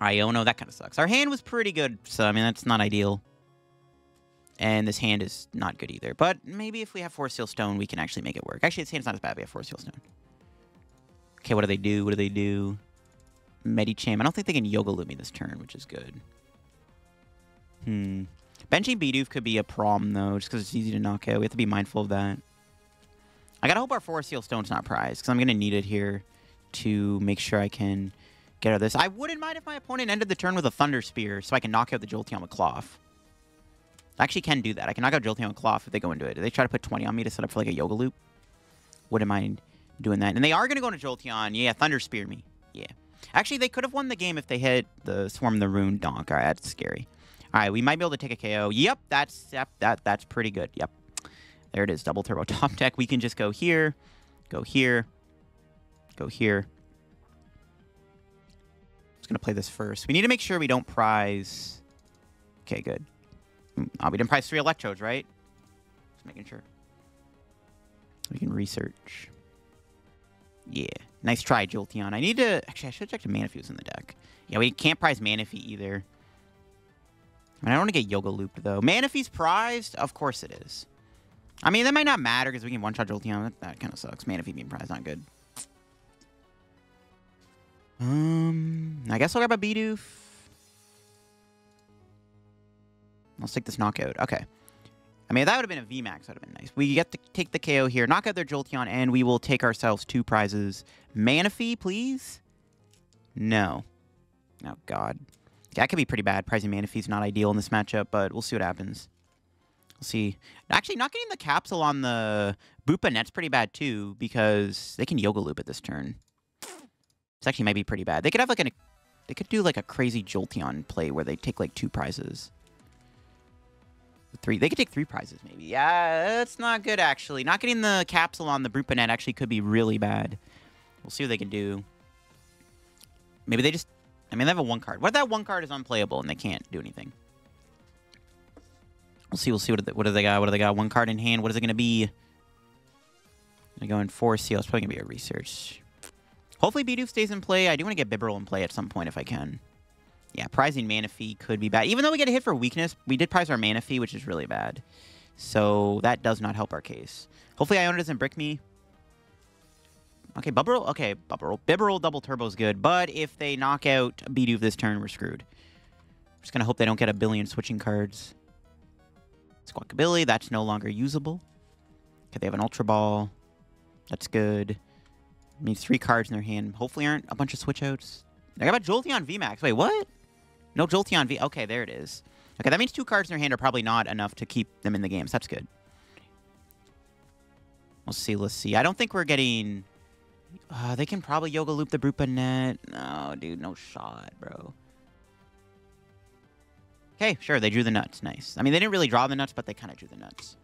Iono, that kind of sucks. Our hand was pretty good, so I mean that's not ideal. And this hand is not good either. But maybe if we have Forest Seal Stone, we can actually make it work. Actually, this hand's not as bad. We have Forest Seal Stone. Okay, what do they do? What do they do? Medicham. I don't think they can Yoga Loop me this turn, which is good. Hmm. Benching Bidoof could be a problem, though, just because it's easy to knock out. We have to be mindful of that. I gotta hope our Forest Seal Stone's not prized, because I'm gonna need it here to make sure I can get out of this. I wouldn't mind if my opponent ended the turn with a Thunder Spear, so I can knock out the Jolteon with Klawf. I actually can do that. I can knock out Jolteon with Klawf if they go into it. If they try to put 20 on me to set up for like a Yoga Loop, wouldn't mind doing that. And they are going to go into Jolteon. Yeah, Thunder Spear me. Yeah. Actually, they could have won the game if they hit the Swarm the Rune Donk. All right, that's scary. All right, we might be able to take a KO. Yep, that's yep, that that's pretty good. Yep. There it is, double turbo top deck. We can just go here, go here, go here. Just gonna play this first. We need to make sure we don't prize. Okay, good. Mm, oh, we didn't prize three electrodes, right? Just making sure. We can research. Yeah. Nice try, Jolteon. I need to... Actually, I should check the Manaphy's in the deck. Yeah, we can't prize Manaphy either. I, I don't want to get Yoga Looped, though. Manaphy's prized? Of course it is. I mean, that might not matter because we can one-shot Jolteon. That, that kind of sucks. Manaphy being prized, not good. Um, I guess I'll grab a Bidoof. Let's take this knockout. Okay. I mean, that would have been a VMAX. That would have been nice. We get to take the KO here, knock out their Jolteon, and we will take ourselves two prizes. Manaphy, please? No. Oh, God. That could be pretty bad. Prizing Manaphy's not ideal in this matchup, but we'll see what happens. We'll see. Actually, not getting the capsule on the Brute Bonnet's pretty bad, too, because they can Yoga Loop at this turn. This actually might be pretty bad. They could have, like, an... They could do, like, a crazy Jolteon play where they take, like, two prizes. Three. They could take three prizes, maybe. Yeah, that's not good, actually. Not getting the capsule on the Brute Bonnet actually could be really bad. We'll see what they can do. Maybe they just... I mean, they have a one card. What if that one card is unplayable and they can't do anything? We'll see. We'll see. What, they, what do they got? What do they got? One card in hand. What is it going to be? I go in four seal. It's probably going to be a research. Hopefully Bidoof stays in play. I do want to get Bibarel in play at some point if I can. Yeah, prizing Manaphy could be bad. Even though we get a hit for weakness, we did prize our Manaphy, which is really bad. So that does not help our case. Hopefully Iono doesn't brick me. Okay, Bubble. Okay, Bubble. Bibarel double turbo is good, but if they knock out Bidoof this turn, we're screwed. I'm just gonna hope they don't get a billion switching cards. Squawkabilly, that's no longer usable. Okay, they have an Ultra Ball. That's good. Means three cards in their hand. Hopefully aren't a bunch of switch outs. I got a Jolteon VMAX. Wait, what? No Jolteon V. Okay, there it is. Okay, that means two cards in their hand are probably not enough to keep them in the game, so that's good. Let's see, let's see. I don't think we're getting... Uh, they can probably Yoga Loop the Brute Bonnet. No, dude, no shot, bro. Okay, sure, they drew the nuts. Nice. I mean, they didn't really draw the nuts, but they kind of drew the nuts.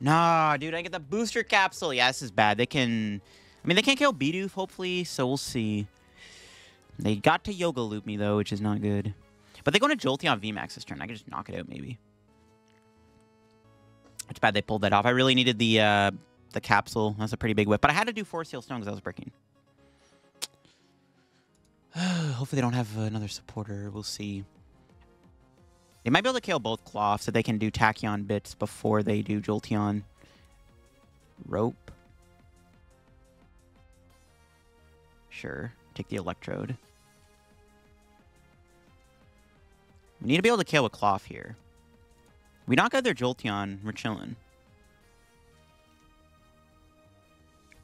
Nah, dude, I get the booster capsule. Yeah, this is bad. They can... I mean, they can't kill Bidoof, hopefully, so we'll see. They got to Yoga Loop me, though, which is not good. But they go to Jolteon VMAX this turn. I could just knock it out, maybe. It's bad they pulled that off. I really needed the uh, the capsule. That's a pretty big whip. But I had to do Forest Seal Stone because I was breaking. hopefully they don't have another supporter. We'll see. They might be able to kill both Klawfs so they can do Tachyon bits before they do Jolteon. Rope. Sure. Take the Electrode. We need to be able to kill a Klawf here. We knock out their Jolteon, we're chilling.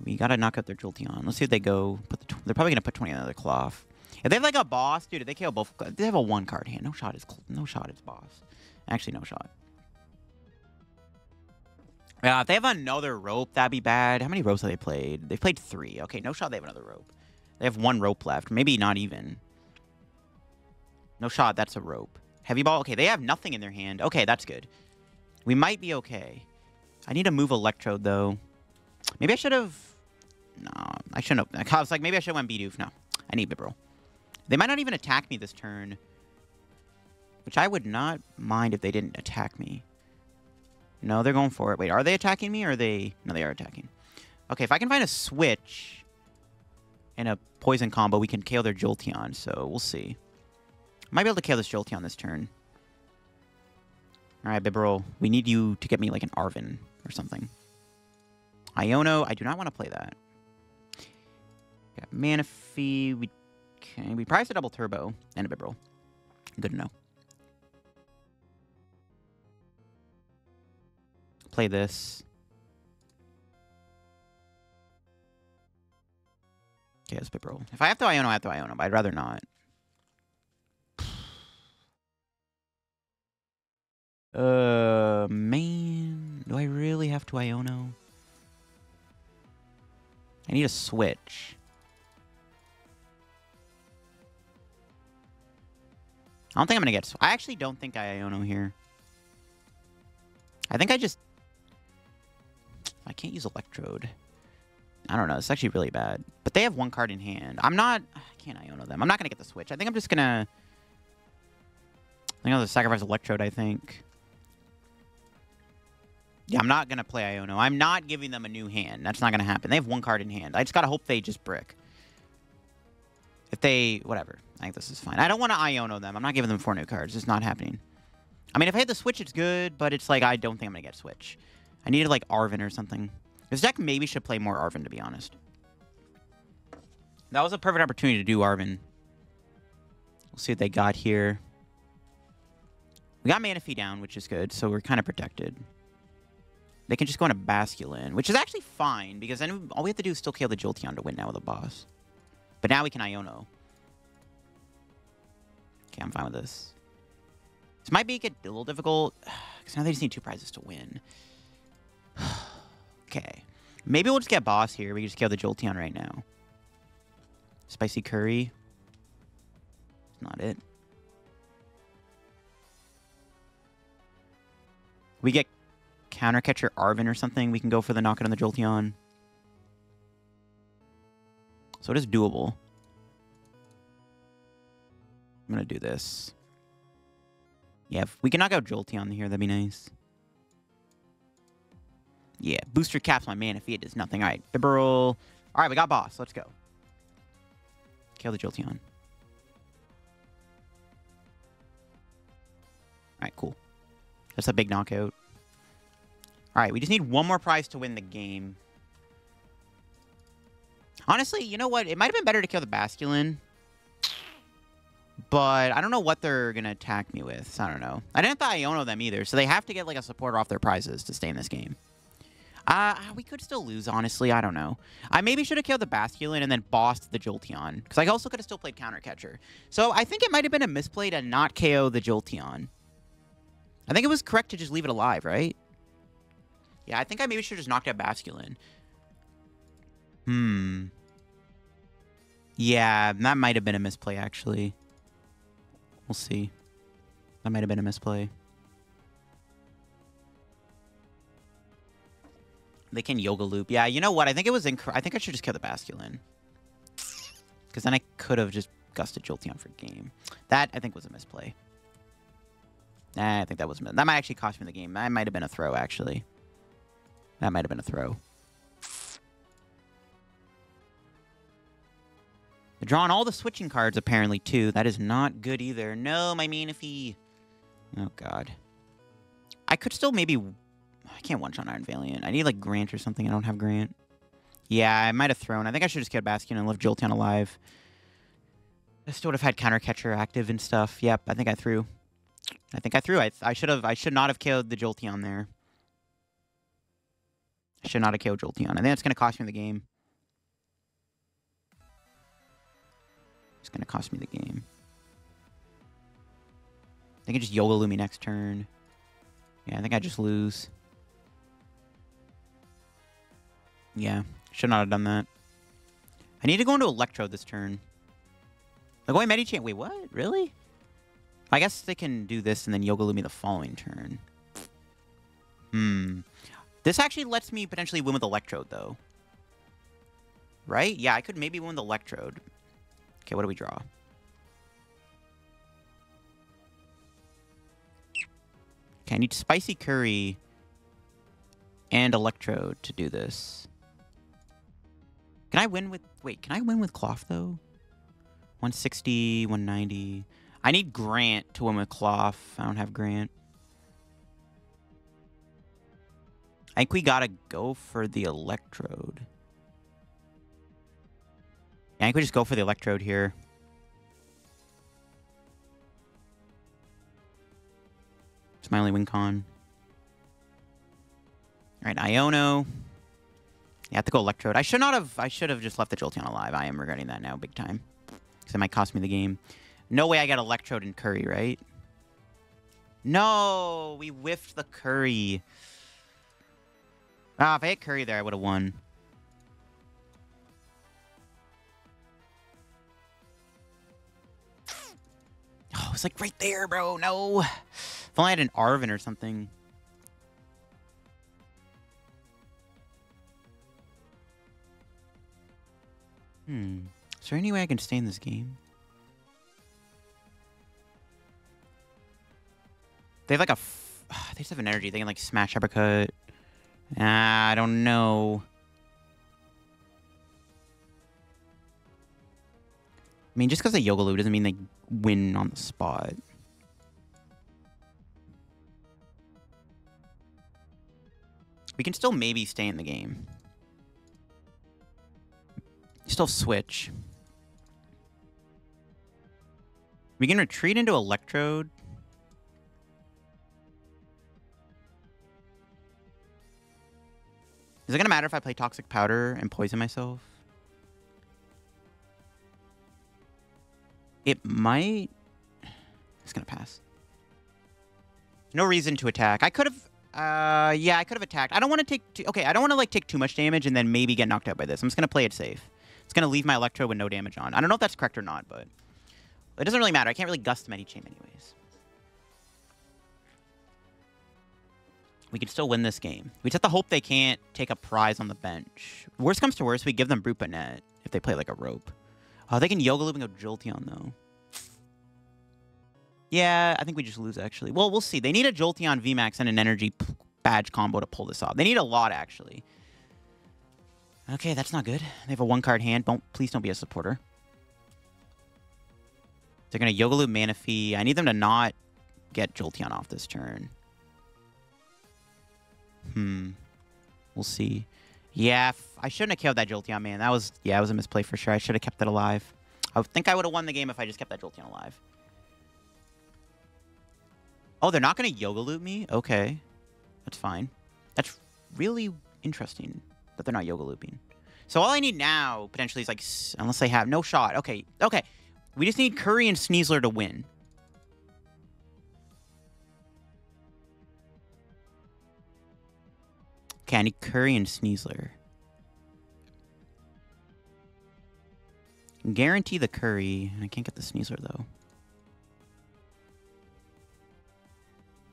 We gotta knock out their Jolteon. Let's see if they go. Put the they're probably gonna put 20 on another Klawf. If they have like a boss, dude, if they kill both, they have a one card hand. No shot is no shot is boss. Actually, no shot. Yeah, if they have another rope, that'd be bad. How many ropes have they played? They've played three. Okay, no shot they have another rope. They have one rope left. Maybe not even. No shot, that's a rope. Heavy ball? Okay, they have nothing in their hand. Okay, that's good. We might be okay. I need to move Electrode, though. Maybe I should have... No, I shouldn't have. I was like, maybe I should have went Bidoof. No, I need Bibarel. They might not even attack me this turn. Which I would not mind if they didn't attack me. No, they're going for it. Wait, are they attacking me or are they... No, they are attacking. Okay, if I can find a switch in a poison combo, we can KO their Jolteon, so we'll see. Might be able to KO this Jolteon this turn. Alright, Bibarel, we need you to get me like an Arven or something. Iono, I do not want to play that. Got Manaphy, we Okay, we priced a double turbo and a Bibarel. Good to know. Play this. Okay, it's Bibarel. If I have to Iono, I have to Iono, but I'd rather not. Uh, man. Do I really have to Iono? I need a switch. I don't think I'm going to get... I actually don't think I Iono here. I think I just... I can't use Electrode. I don't know. It's actually really bad. But they have one card in hand. I'm not... I can't Iono them. I'm not going to get the switch. I think I'm just going to... I think I'll just sacrifice Electrode, I think. Yeah, I'm not going to play Iono. I'm not giving them a new hand. That's not going to happen. They have one card in hand. I just got to hope they just brick. If they... Whatever. I think this is fine. I don't want to Iono them. I'm not giving them four new cards. It's not happening. I mean, if I had the Switch, it's good, but it's like, I don't think I'm going to get Switch. I needed, like, Arven or something. This deck maybe should play more Arven, to be honest. That was a perfect opportunity to do Arven. We'll see what they got here. We got Manaphy down, which is good, so we're kind of protected. They can just go into Basculin, which is actually fine, because then all we have to do is still kill the Jolteon to win now with a boss. But now we can Iono. Okay, I'm fine with this. This might be a little difficult, because now they just need two prizes to win. okay. Maybe we'll just get boss here. We can just kill the Jolteon right now. Spicy curry. Not it. We get counter catcher Arven or something. We can go for the knockout on the Jolteon. So it is doable. I'm going to do this. Yeah, if we can knock out Jolteon here, that'd be nice. Yeah, booster caps my mana if it does nothing. All right, Bibarel. All right, we got boss. Let's go. Kill the Jolteon. All right, cool. That's a big knockout. All right, we just need one more prize to win the game. Honestly, you know what? It might have been better to kill the Basculin. But I don't know what they're going to attack me with. I don't know. I didn't thought Iono them either. So they have to get like a supporter off their prizes to stay in this game. Uh, we could still lose, honestly. I don't know. I maybe should have killed the Basculin and then bossed the Jolteon. Because I also could have still played Counter Catcher. So I think it might have been a misplay to not KO the Jolteon. I think it was correct to just leave it alive, right? Yeah, I think I maybe should have just knocked out Basculin. Hmm. Yeah, that might have been a misplay, actually. We'll see. That might have been a misplay. They can yoga loop. Yeah, you know what? I think it was. I think I should just kill the Basculin. Because then I could have just gusted Jolteon for game. That, I think, was a misplay. Nah, I think that was... That might actually cost me the game. That might have been a throw, actually. That might have been a throw. They're drawing all the switching cards, apparently, too. That is not good either. No, my Manaphy. Oh, God. I could still maybe... I can't one-shot Iron Valiant. I need, like, Grant or something. I don't have Grant. Yeah, I might have thrown. I think I should just get Bastion and left Jolteon alive. I still would have had Counter Catcher active and stuff. Yep, I think I threw. I think I threw. I, I should have. I should not have killed the Jolteon there. I should not have killed Jolteon. I think that's going to cost me the game. It's going to cost me the game. I think I just Yoga Lumi next turn. Yeah, I think I just lose. Yeah, should not have done that. I need to go into Electro this turn. Like, going Medicham. Wait, what? Really? I guess they can do this and then Yoga Lumi the following turn. Hmm. This actually lets me potentially win with Electrode, though. Right? Yeah, I could maybe win with Electrode. Okay, what do we draw? Okay, I need Spicy Curry and Electrode to do this. Can I win with... Wait, can I win with Klawf, though? 160, 190. I need Grant to win with Klawf. I don't have Grant. I think we gotta go for the Electrode. Yeah, I think we just go for the Electrode here. It's my only win. Alright, Iono. To go Electrode. I should not have... I should have just left the Jolteon alive. I am regretting that now big time. Because it might cost me the game. No way I got Electrode and Curry, right? No! We whiffed the Curry. Ah, if I hit Curry there, I would have won. Oh, it's like right there, bro. No. If only I had an Arven or something. Hmm. Is there any way I can stay in this game? They have like a. they just have an energy. They can like smash uppercut. Ah, I don't know. I mean, just because they Yoga Loop doesn't mean they win on the spot. We can still maybe stay in the game. Still switch. We can retreat into Electrode. Is it going to matter if I play Toxic Powder and poison myself? It might... It's going to pass. No reason to attack. I could have... Uh, yeah, I could have attacked. I don't want to take... Too, okay, I don't want to, like, take too much damage and then maybe get knocked out by this. I'm just going to play it safe. It's going to leave my Electro with no damage on. I don't know if that's correct or not, but... It doesn't really matter. I can't really gust Medicham anyways. We can still win this game. We just have to hope they can't take a prize on the bench. Worst comes to worst, we give them Brute if they play like a rope. Oh, they can Yoga Loop and go Jolteon, though. Yeah, I think we just lose, actually. Well, we'll see. They need a Jolteon VMAX and an Energy badge combo to pull this off. They need a lot, actually. Okay, that's not good. They have a one-card hand. Don't Please don't be a supporter. They're going to Yoga Loop Manaphy. I need them to not get Jolteon off this turn. Hmm. We'll see. Yeah, I shouldn't have killed that Jolteon, man. That was, yeah, it was a misplay for sure. I should have kept it alive. I think I would have won the game if I just kept that Jolteon alive. Oh, they're not going to Yoga Loop me? Okay. That's fine. That's really interesting that they're not Yoga Looping. So all I need now, potentially, is like, unless they have no shot. Okay, okay. We just need Curry and Sneasler to win. Okay, I need Curry and Sneasler. Guarantee the Curry. I can't get the Sneasler, though.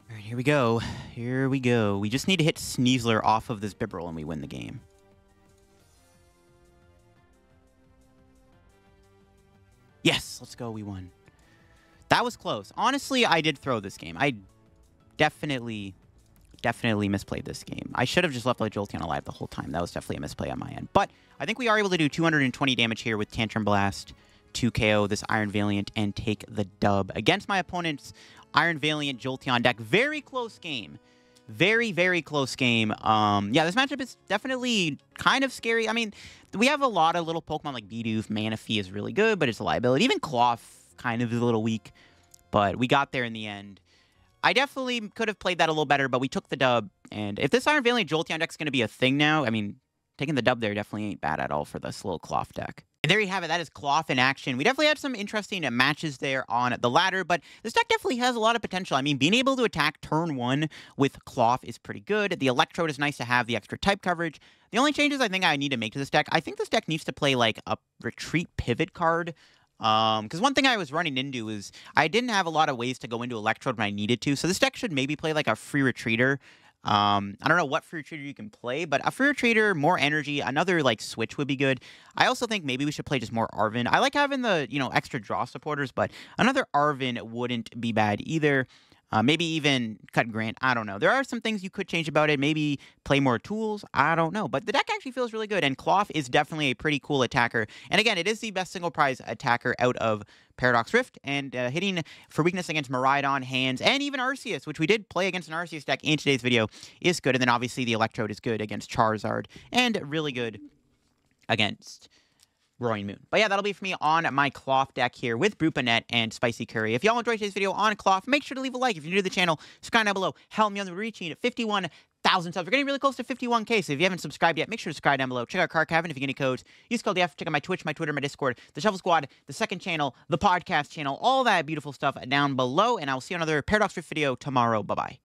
Alright, here we go. Here we go. We just need to hit Sneasler off of this Bibarel and we win the game. Yes, let's go. We won. That was close. Honestly, I did throw this game. I definitely definitely misplayed this game. I should have just left the Jolteon alive the whole time. That was definitely a misplay on my end. But I think we are able to do 220 damage here with Tantrum Blast. to KO this Iron Valiant and take the dub against my opponent's Iron Valiant Jolteon deck. Very close game. Very, very close game. Um, yeah, this matchup is definitely kind of scary. I mean, we have a lot of little Pokemon like Bidoof. Manaphy is really good, but it's a liability. Even Klawf kind of is a little weak, but we got there in the end. I definitely could have played that a little better, but we took the dub. And if this Iron Valiant Jolteon deck is going to be a thing now, I mean, taking the dub there definitely ain't bad at all for this little Klawf deck. And there you have it. That is Klawf in action. We definitely had some interesting matches there on the ladder, but this deck definitely has a lot of potential. I mean, being able to attack turn one with Klawf is pretty good. The Electrode is nice to have the extra type coverage. The only changes I think I need to make to this deck, I think this deck needs to play like a retreat pivot card. Um, because one thing I was running into is I didn't have a lot of ways to go into Electrode when I needed to. So this deck should maybe play like a free retreater um, I don't know what free Trader you can play, but a free Trader, more energy, another like switch would be good. I also think maybe we should play just more Arven. I like having the you know extra draw supporters, but another Arven wouldn't be bad either. Uh, maybe even cut Grant. I don't know. There are some things you could change about it. Maybe play more tools. I don't know. But the deck actually feels really good. And Klawf is definitely a pretty cool attacker. And again, it is the best single prize attacker out of Paradox Rift. And uh, hitting for weakness against Miraidon, Hands, and even Arceus, which we did play against an Arceus deck in today's video, is good. And then obviously the Electrode is good against Charizard. And really good against Roaring Moon. But yeah, that'll be for me on my Klawf deck here with Brute Bonnet and Spicy Curry. If y'all enjoyed today's video on Klawf, make sure to leave a like. If you're new to the channel, subscribe down below. Help me on the reaching 51,000 subs. We're getting really close to 51k, so if you haven't subscribed yet, make sure to subscribe down below. Check out Card Cavern if you get any codes. Use code DF. Check out my Twitch, my Twitter, my Discord, the Shuffle Squad, the second channel, the podcast channel, all that beautiful stuff down below. And I will see you on another Paradox Rift video tomorrow. Bye-bye.